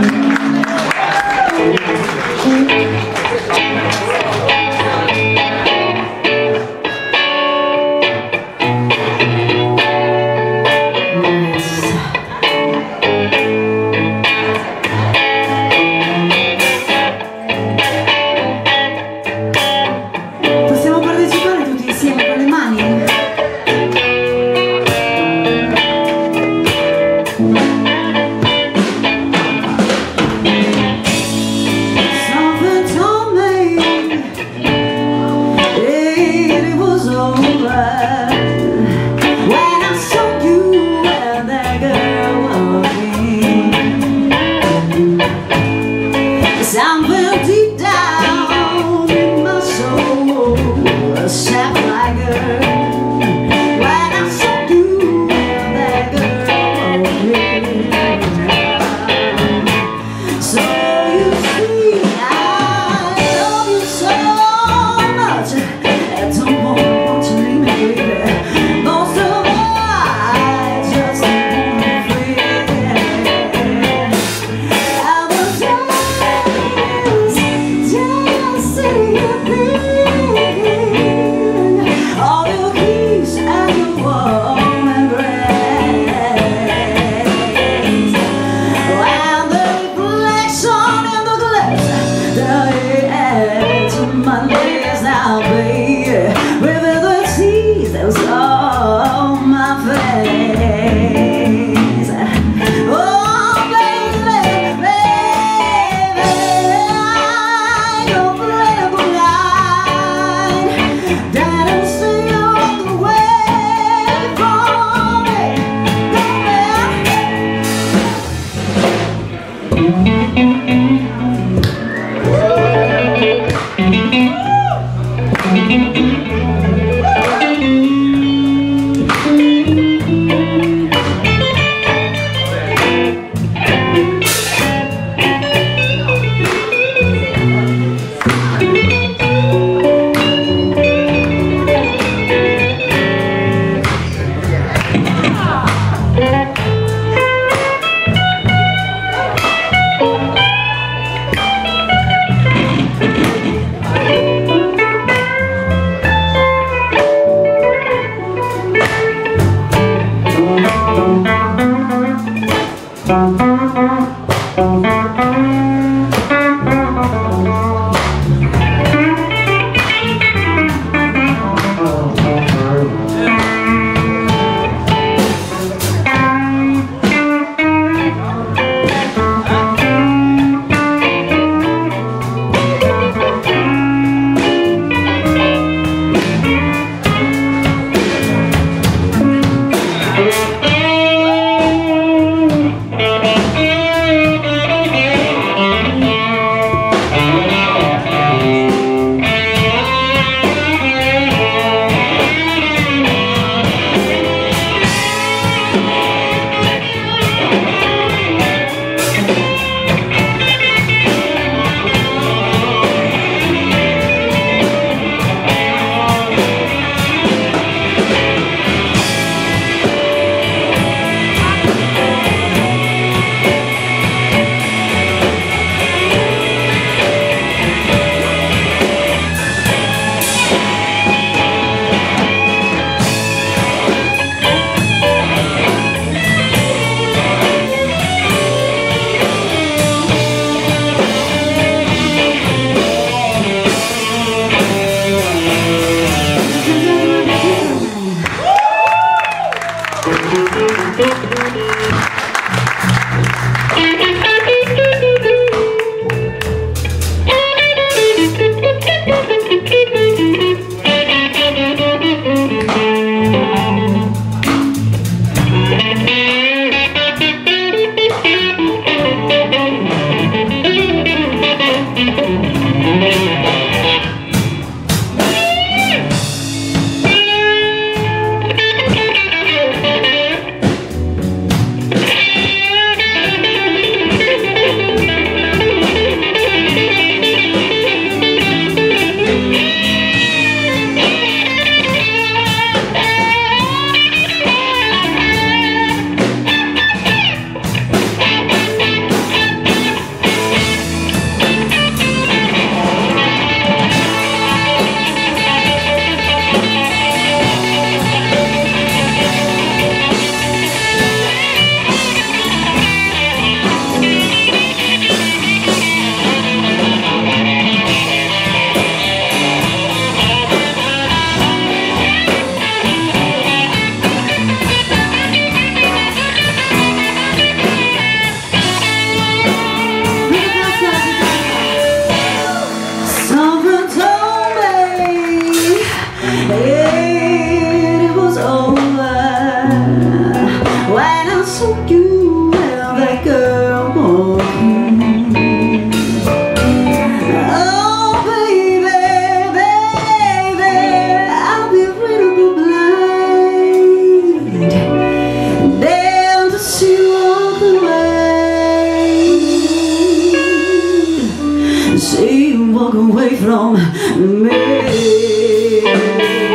Yeah.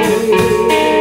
away.